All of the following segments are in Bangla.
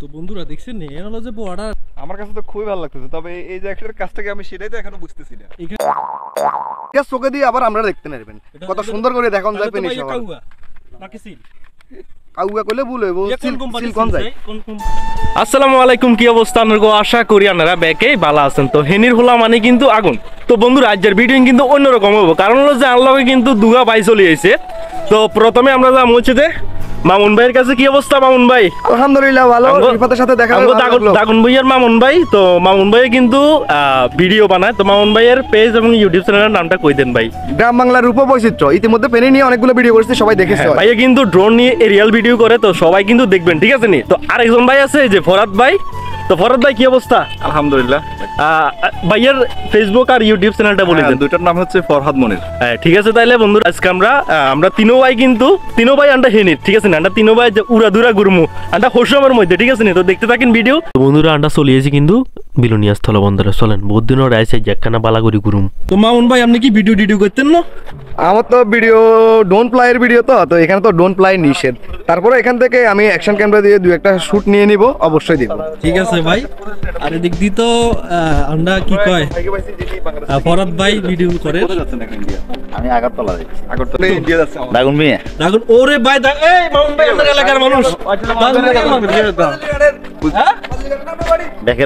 তো বন্ধুরা দেখছেন হলো যে বর্ডার আমার কাছে তো খুবই ভালো লাগতেছে তবে এই যে একটার কাজটাকে আমি সেটাই তো এখনও বুঝতেছি না। এখানে চোখে দিয়ে আবার আমরা দেখতে নেবেন। কত সুন্দর করে দেখান যায় কাউয়া নাকি সিল? কাউয়া কইলে ভুল হইব সিল সিল কোন যায়? কোন আসসালামু আলাইকুম কি অবস্থা আপনার আশা করি আপনারা ব্যাকে ভালো আছেন। তো হেনির হোলা মানে কিন্তু আগুন। তো বন্ধুরা আজকের ভিডিও কিন্তু অন্যরকম হব কারণ হলো যে আনলকে কিন্তু দুগা বাই চলে আইছে। তো প্রথমে আমরা যা বলছি মামুন ভাইয়ের কাছে কি অবস্থা মামুন ভাই? আলহামদুলিল্লাহ ভালো রিফাতের সাথে দেখা হয়ে ভালো দাগুন ভাইয়ের মামুন ভাই তো মামুন ভাই কিন্তু ভিডিও বানায়। তো মামুন ভাইয়ের পেজ এবং ইউটিউব চ্যানেলের নামটা কই দেন ভাই? গ্রাম বাংলার রূপ বৈচিত্র্য ইতিমধ্যে পেনি নিয়ে অনেকগুলো ভিডিও করেছি সবাই দেখেছে ভাই কিন্তু ড্রোন নিয়ে এরিয়াল ভিডিও করে তো সবাই কিন্তু দেখবেন ঠিক আছে নি? তো আরেকজন ভাই আছে এই যে ফরাদ ভাই। তো ফরাদ ভাই কি অবস্থা? আলহামদুলিল্লাহ। ভাইয়ের ফেসবুক আর ইউটিউব চ্যানেলটা বলে হ্যাঁ, দেন। দুইটার নাম হচ্ছে ফরহাদ মনির। হ্যাঁ, ঠিক আছে তাইলে বন্ধু আজকে আমরা আমরা তিনো ভাই কিন্তু তিনো ভাই আন্ডা হেনির ঠিক আছে না? আন্ডা তিনো ভাই যে উড়াদুরা গুরমু আন্ডা হোসমের মধ্যে ঠিক আছে নি? তো দেখতে থাকেন ভিডিও বন্ধুরা আন্ডা চলিয়েছি কিন্তু বিলুনিয়া স্থলবন্দরে চলেন বহুত দিনের রাইছে একখানা বালাগুড়ি গুরুম। তো মামুন ভাই আপনি কি ভিডিও টিডিও করতেন না? আমার তো ভিডিও ডোন্ট প্লাইয়ের ভিডিও তো তো এখানে তো ডোন্ট প্লাই নিষেধ। তারপরে এখান থেকে আমি অ্যাকশন ক্যামেরা দিয়ে দুই একটা শুট নিয়ে নিব অবশ্যই দিব ঠিক আছে ভাই। আর এদিক দিয়ে তো আমরা কি কয় ফরাদ ভাই ভিডিও করে। আমি আগারতলা যাচ্ছি। আগরতলা ইন্ডিয়া যাচ্ছে দাগুন মিয়া। দেখুন ওরে ভাই এই মামুন ভাই আমাদের এলাকার মানুষ। দাগুন মানুষ। হ্যাঁ?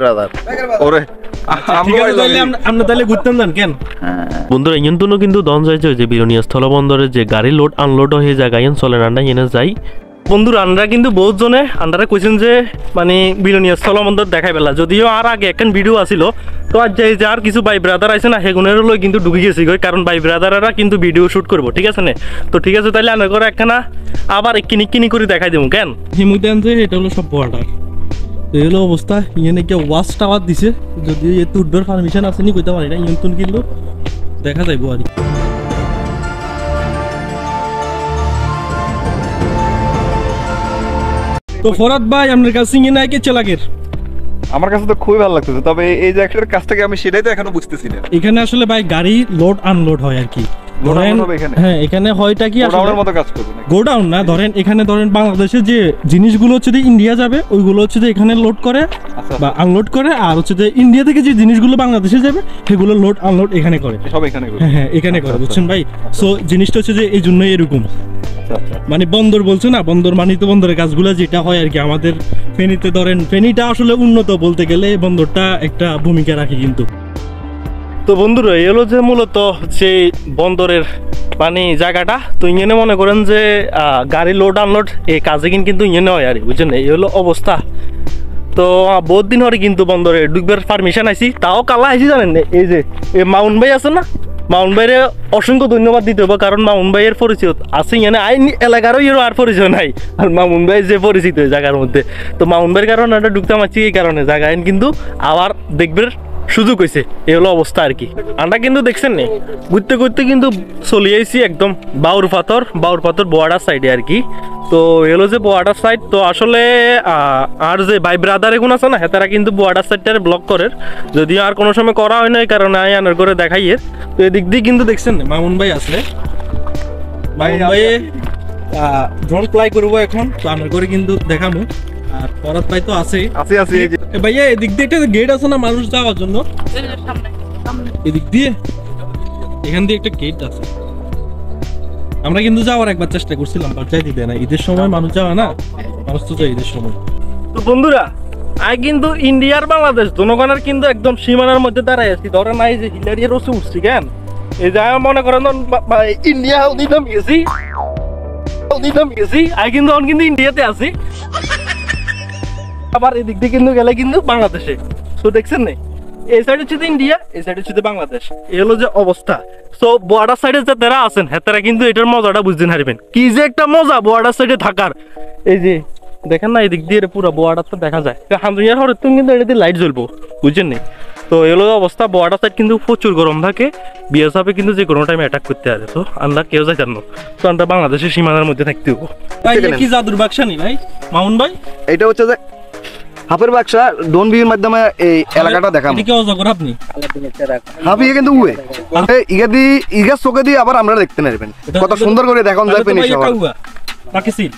বাজার। ওরে হ্যাঁ বন্ধুরা কিন্তু দন যাইছে যে বিলুনিয়া স্থলবন্দরে যে গাড়ি লোড আনলোড হয়ে যায় গাইন চলে আন্ডা এনে যাই বন্ধুরা আমরা কিন্তু বহুত জনে আন্ডারে কইছেন যে মানে বিলনীয় স্থলবন্দর দেখাই পেলা যদিও আর আগে একখান ভিডিও আছিল তো আজ যাই যে আর কিছু ভাই ব্রাদার আছে না সেগুনের লই কিন্তু ঢুকে গেছি গই কারণ ভাই ব্রাদাররা কিন্তু ভিডিও শুট করব, ঠিক আছে না? তো ঠিক আছে তাহলে আনার করে একখানা আবার কিনি কিনি করে দেখাই দেবো কেন? হিমুদেন যে, এটা হলো সব বর্ডার এই হলো অবস্থা ইয়ে নাকি ওয়াচ টাওয়ার দিছে যদি এত উঠবার পারমিশন আছে নি, কইতে পারি না ইয়ন্তন কিন্তু দেখা যাইবো আর কি। তো ফরাদ ভাই আপনার কাছে নাই চেলাগের? আমার কাছে তো খুবই ভালো লাগতেছে তবে এই যে একটার কাজটাকে আমি সেটাই তো এখনও বুঝতেছি না। এখানে আসলে ভাই গাড়ি লোড আনলোড হয় আর কি। ধরেন হ্যাঁ এখানে হয়টা কি আসলে গোডাউনের মতো কাজ করবে নাকি? গোডাউন না ধরেন এখানে ধরেন বাংলাদেশে যে জিনিসগুলো হচ্ছে যে ইন্ডিয়া যাবে ওইগুলো হচ্ছে যে এখানে লোড করে আচ্ছা বা আনলোড করে আর হচ্ছে যে ইন্ডিয়া থেকে যে জিনিসগুলো বাংলাদেশে যাবে সেগুলো লোড আনলোড এখানে করে। সব এখানে হ্যাঁ হ্যাঁ এখানে করে বুঝছেন ভাই? সো জিনিসটা হচ্ছে যে এই জন্যই এরকম। মানে বন্দর বলছে না? বন্দর মানে তো বন্দরের কাজগুলো যেটা হয় আর কি। আমাদের ফেনীতে ধরেন, ফেনীটা আসলে উন্নত বলতে গেলে বন্দরটা একটা ভূমিকা রাখে কিন্তু। তো বন্ধুরা, এই হলো যে মূলত সেই বন্দরের মানে জায়গাটা। তো ইঞ্জিনে মনে করেন যে গাড়ি লোড আনলোড এই কাজে কিন্তু ইঞ্জিনে হয় আর বুঝছেন? এই হলো অবস্থা। তো বহুত দিন হরে কিন্তু বন্দরে ডুববার পারমিশন আইছি। তাও কালা আইছি জানেন? এই যে মাউন্ট ভাই আছে না? মাউন্ট ভাইরে অসংখ্য ধন্যবাদ দিতে হবে কারণ মামুন ভাইয়ের পরিচিত আছে এখানে আইন এলাকারও এর আর পরিচয় নাই। আর মামুন ভাই যে পরিচিত জায়গার মধ্যে। তো মামুন ভাইয়ের কারণে এটা ঢুকতে পারছি এই কারণে জায়গা আইন, কিন্তু আবার দেখবেন সুযোগ হয়েছে এই হলো অবস্থা আর কি। আমরা কিন্তু দেখছেন নি, ঘুরতে ঘুরতে কিন্তু চলে আইছি একদম বাউর পাথর বাউর পাথর বোয়াডার সাইডে আর কি। তো এলো যে বোয়াডার সাইড তো আসলে আর যে ভাই ব্রাদার এগুলো আছে না হেতারা কিন্তু বোয়াডার সাইডটারে ব্লক করে। যদিও আর কোনো সময় করা হয় না এই কারণে আই আনার করে দেখাইয়ে তো এদিক দিয়ে কিন্তু দেখছেন না, মামুন ভাই আসলে ভাই ড্রোন ফ্লাই করব এখন, তো আনার করে কিন্তু দেখামু। আর পরাত ভাই তো আছে আছি আছি এই যে। ভাইয়া এদিক দিয়ে একটা গেট আছে না মানুষ যাওয়ার জন্য? এদিক দিয়ে? এখান দিয়ে একটা গেট আছে। আমরা কিন্তু যাওয়ার একবার চেষ্টা করছিলাম বাট যাই দিতে না। ঈদের সময় মানুষ যাওয়া না মানুষ তো যায় ঈদের সময়। তো বন্ধুরা আই কিন্তু ইন্ডিয়ার বাংলাদেশ জনগণের কিন্তু একদম সীমানার মধ্যে দাঁড়াই আছি। ধরেন নাই যে হিলারিয়ার ওসে উঠছি কেন? এই যে মনে করেন ইন্ডিয়া দিতাম গেছি দিতাম গেছি আই কিন্তু এখন কিন্তু ইন্ডিয়াতে আছি। আবার এদিক দিয়ে কিন্তু গেলে কিন্তু বাংলাদেশে। সো দেখছেন না? এই সাইড হচ্ছে ইন্ডিয়া এই সাইড হচ্ছে বাংলাদেশ। এই হলো যে অবস্থা। সো বর্ডার সাইডে যে তারা আছেন হ্যাঁ তারা কিন্তু এটার মজাটা বুঝতে হারবেন। কি যে একটা মজা বর্ডার সাইডে থাকার। এই যে দেখেন না এদিক দিয়ে পুরো বর্ডারটা দেখা যায়। হামদুনিয়ার হরে তুমি কিন্তু এটা দিয়ে লাইট জ্বলবো বুঝছেন নি? তো এলো অবস্থা বর্ডার সাইড কিন্তু প্রচুর গরম থাকে। বিএসএফে কিন্তু যে কোনো টাইমে অ্যাটাক করতে পারে। তো আমরা কেউ যাই জানো তো আমরা বাংলাদেশের সীমানার মধ্যে থাকতে হব। ভাই এ কি জাদুর বাক্সা নি ভাই? মামুন ভাই? এটা হচ্ছে যে হাফের বাক্সা ডোন বিউর মাধ্যমে এই এলাকাটা দেখাম আপনি? হাফ ইয়ে কিন্তু উয়ে। ইগা দি ইগা চোখে দিয়ে আবার আমরা দেখতে নেবেন। কত সুন্দর করে দেখান যায় পেনি সবার কাউয়া সিল।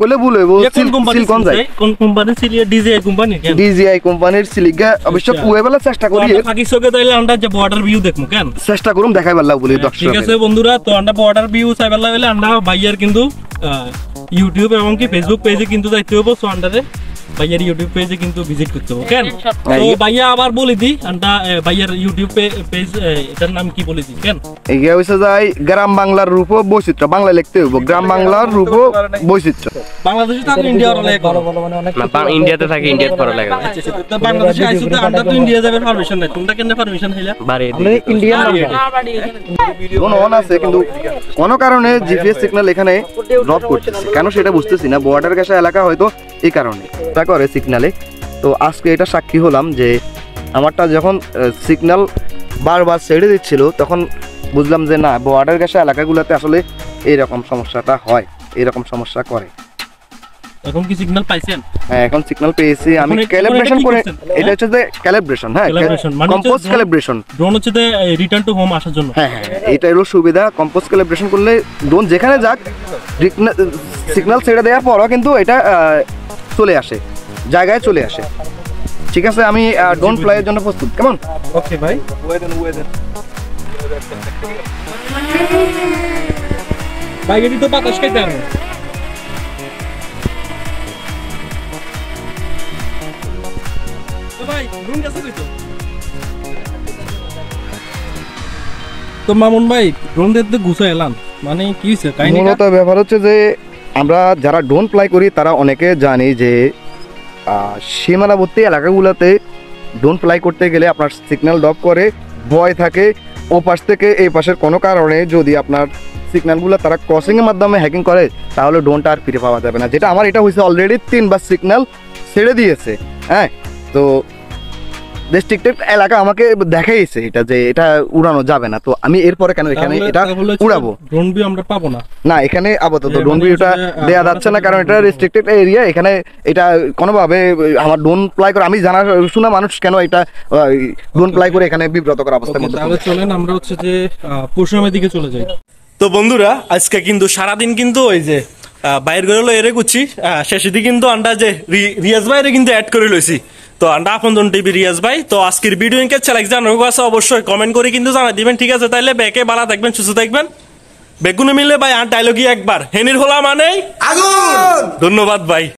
করলে ভুল হইব। ইয়ে কোম্পানি সিল কোন যায়? কোন কোম্পানি ছিল ডিজিআই কোম্পানি কেন? ডিজিআই কোম্পানির সিলিগা অবশ্য আচ্ছা। উয়ে বেলা চেষ্টা করি। থাকি চোখে তাইলে আমরা যে বর্ডার ভিউ দেখব কেন? চেষ্টা করুম দেখাই পারলাম বলি ঠিক আছে বন্ধুরা তো আমরা বর্ডার ভিউ চাইবার লাগলে আমরা বাইয়ার কিন্তু ইউটিউব এবং কি ফেসবুক পেজে কিন্তু যাইতে হবে সো আন্ডারে ভাইয়ার ইউটিউব পেজে কিন্তু ভিজিট করতে হবে কেন? তো ভাইয়া আবার বলে দি আহ, ভাইয়ার ইউটিউব পেজ এটার নাম কি বলে দি কেন? এগিয়ে হয়েছে যাই গ্রাম বাংলার রূপ বৈচিত্র্য বাংলা লিখতে হইব গ্রাম বাংলার রূপ বৈচিত্র্য। বাংলাদেশে থাকলে ইন্ডিয়ার অনেক ইন্ডিয়াতে থাকে ইন্ডিয়াত করা লাগে তো বাংলাদেশে আইসো তো আমরা তো ইন্ডিয়া যাবে পারমিশন নাই। তোমরা কেন পারমিশন হইলা বাড়ি ফোন অন আছে কিন্তু কোনো কারণে জিপিএস সিগন্যাল এখানে ড্রপ করতেছে। কেন সেটা বুঝতেছি না বর্ডার ঘেঁষা এলাকা হয়তো এই কারণে। তা করে সিগনালে তো আজকে এটা সাক্ষী হলাম যে আমারটা যখন সিগন্যাল বারবার ছেড়ে দিচ্ছিল তখন বুঝলাম যে না বর্ডার ঘেঁষা এলাকাগুলোতে আসলে এইরকম সমস্যাটা হয় এইরকম সমস্যা করে। এখন কি সিগন্যাল পাইছেন? হ্যাঁ এখন সিগন্যাল পেয়েছি। আমি ক্যালিব্রেশন করে এটা হচ্ছে যে ক্যালিব্রেশন হ্যাঁ কম্পোজ ক্যালিব্রেশন ড্রোন হচ্ছে রিটার্ন টু হোম আসার জন্য। হ্যাঁ হ্যাঁ এটা হলো সুবিধা। কম্পোজ ক্যালিব্রেশন করলে ড্রোন যেখানে যাক সিগন্যাল ছেড়ে দেওয়ার পরও কিন্তু এটা চলে আসে জায়গায় চলে আসে। ঠিক আছে আমি ড্রোন ফ্লাইয়ের জন্য প্রস্তুত কেমন? ওকে ভাই। ভাই এটি তো বাতাস খাইতে মামুন ভাই ড্রোন দেখতে গুছো এলাম। মানে কি হয়েছে মূলত ব্যাপার হচ্ছে যে আমরা যারা ড্রোন ফ্লাই করি, তারা অনেকে জানি যে সীমানাবর্তী এলাকাগুলোতে ড্রোন ফ্লাই করতে গেলে আপনার সিগন্যাল ড্রপ করে, ভয় থাকে। ও পাশ থেকে এই পাশের কোনো কারণে যদি আপনার সিগন্যালগুলো তারা ক্রসিংয়ের মাধ্যমে হ্যাকিং করে, তাহলে ড্রোনটা আর ফিরে পাওয়া যাবে না। যেটা আমার, এটা হয়েছে অলরেডি তিনবার সিগন্যাল ছেড়ে দিয়েছে। হ্যাঁ? তো রেস্ট্রিক্টেড এলাকা আমাকে দেখাইছে এটা যে এটা উড়ানো যাবে না। তো আমি এরপরে কেন এখানে এটা উড়াবো? ড্রোন ভিউ আমরা পাবো না। না এখানে আপাতত এর ড্রোন মানে যে, দেয়া যাচ্ছে না কারণ এটা রেস্ট্রিক্টেড এরিয়া এখানে এটা কোনোভাবে আমার ড্রোন প্লাই করে আমি জানা শোনা মানুষ কেন এটা ড্রোন প্লাই করে এখানে বিব্রত করা অবস্থার Okay, মধ্যে তাহলে চলেন আমরা হচ্ছে যে পরশুরামের দিকে চলে যাই। তো বন্ধুরা আজকে কিন্তু সারাদিন কিন্তু ওই যে বাইর করে এরে গুছি শেষে দিকে কিন্তু আন্ডা যে রি- রিয়াজ ভাইরে কিন্তু অ্যাড করে লইছি। তো আন্ডা আপন টিভি রিয়াজ ভাই তো আজকের ভিডিও ইনকে চ্যালেঞ্জ জানার আছে অবশ্যই কমেন্ট করে কিন্তু জানা দিবেন ঠিক আছে? তাইলে ব্যাকে বালা দেখবেন সুস্থ দেখবেন বেগুনে মিলে ভাই আর ডায়লগই একবার। হেনির হলা মানে আগুন! ধন্যবাদ ভাই।